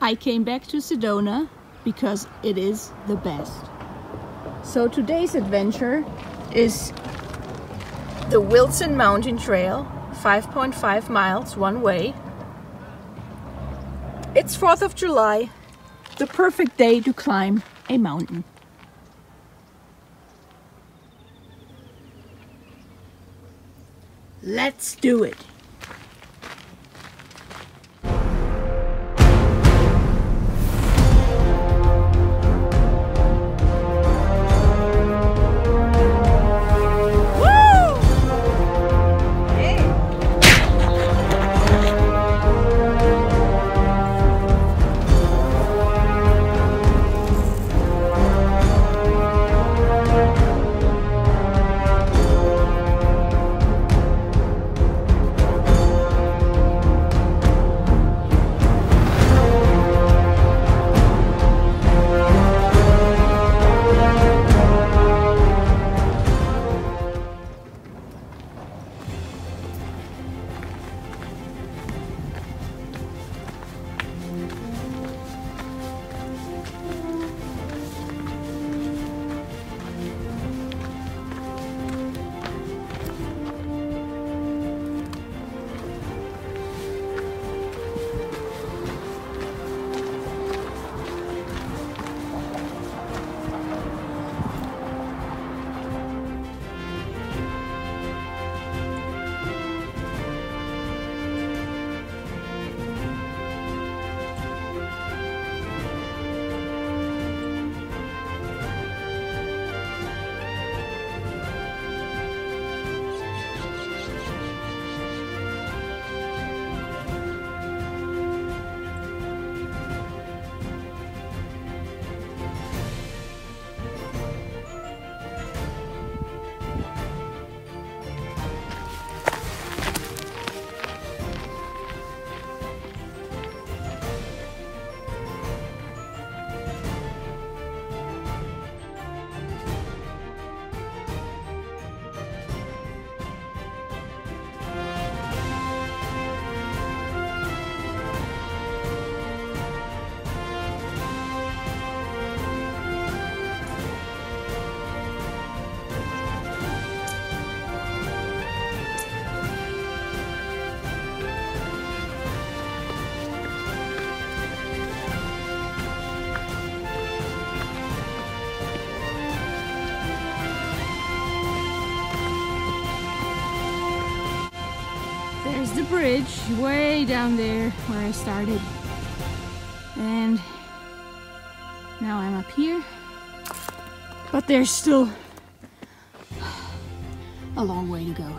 I came back to Sedona because it is the best. So today's adventure is the Wilson Mountain Trail, 5.5 miles one way. It's 4th of July, the perfect day to climb a mountain. Let's do it. Bridge way down there where I started. And now I'm up here. But there's still a long way to go.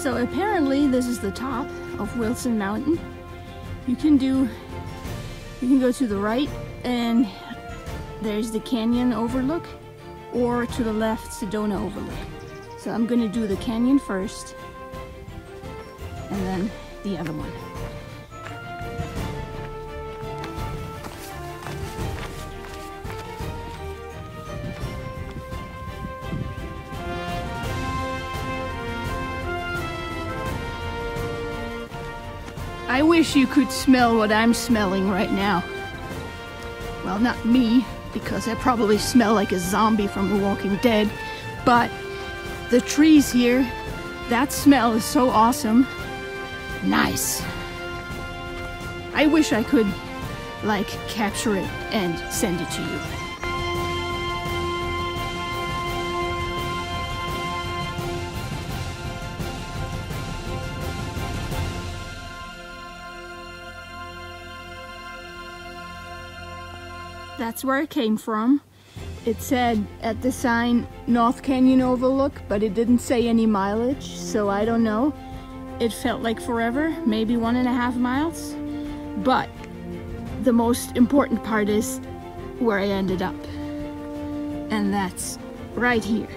So apparently this is the top of Wilson Mountain. You can do, you can go to the right and there's the canyon overlook or to the left Sedona overlook. So I'm gonna do the canyon first and then the other one. I wish you could smell what I'm smelling right now. Well, not me, because I probably smell like a zombie from The Walking Dead, but the trees here, that smell is so awesome. Nice. I wish I could, like, capture it and send it to you. That's where it came from. It said at the sign North Canyon Overlook, but it didn't say any mileage, so I don't know. It felt like forever, maybe one and a half miles. But the most important part is where I ended up. And that's right here.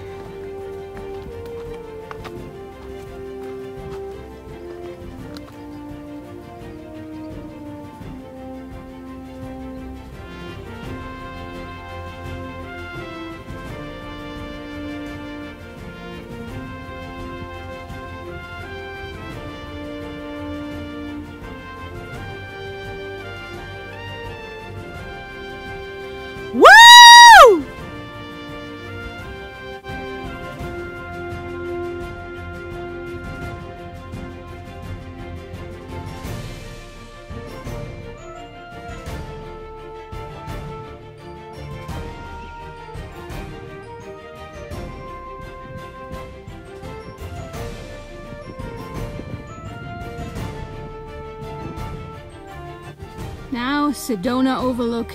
Sedona Overlook,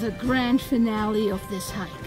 the grand finale of this hike.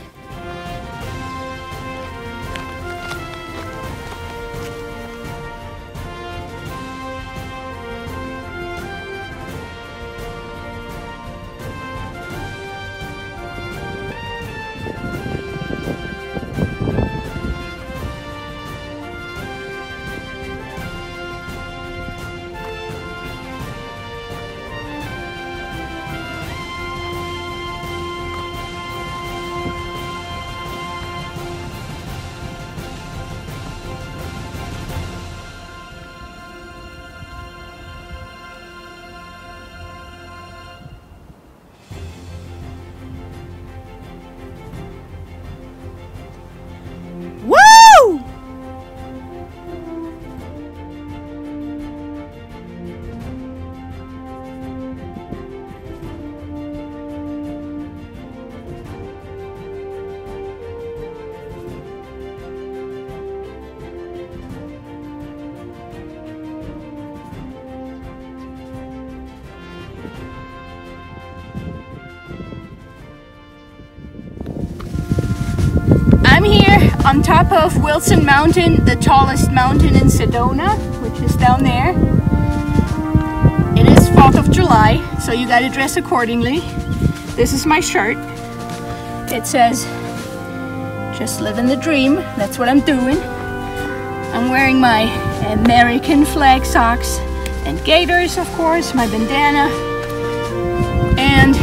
On top of Wilson Mountain, the tallest mountain in Sedona, which is down there. It is 4th of July, so you gotta dress accordingly. This is my shirt. It says, just living the dream. That's what I'm doing. I'm wearing my American flag socks and gaiters, of course, my bandana. And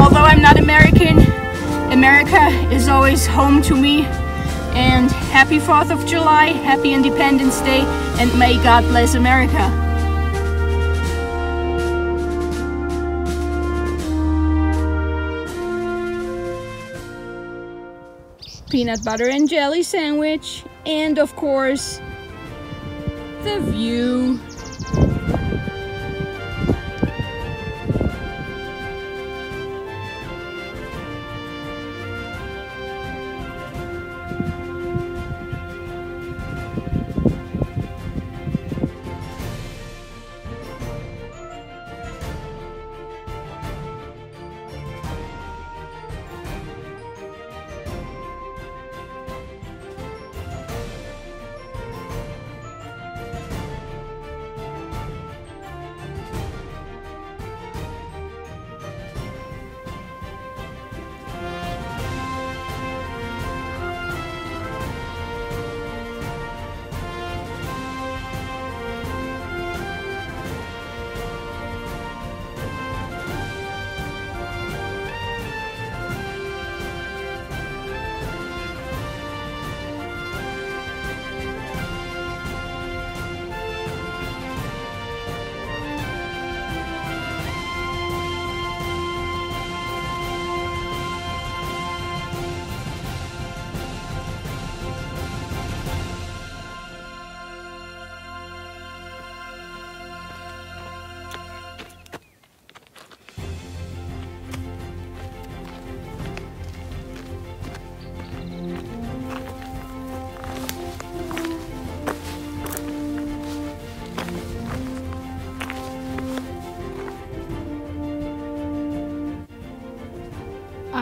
although I'm not American, America is always home to me. And happy 4th of July, happy Independence Day, and may God bless America. Peanut butter and jelly sandwich, and of course, the view.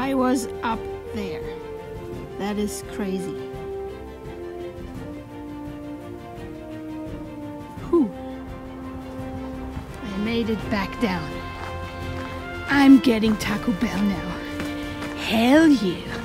I was up there. That is crazy. Whew. I made it back down. I'm getting Taco Bell now. Hell yeah.